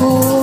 Oh,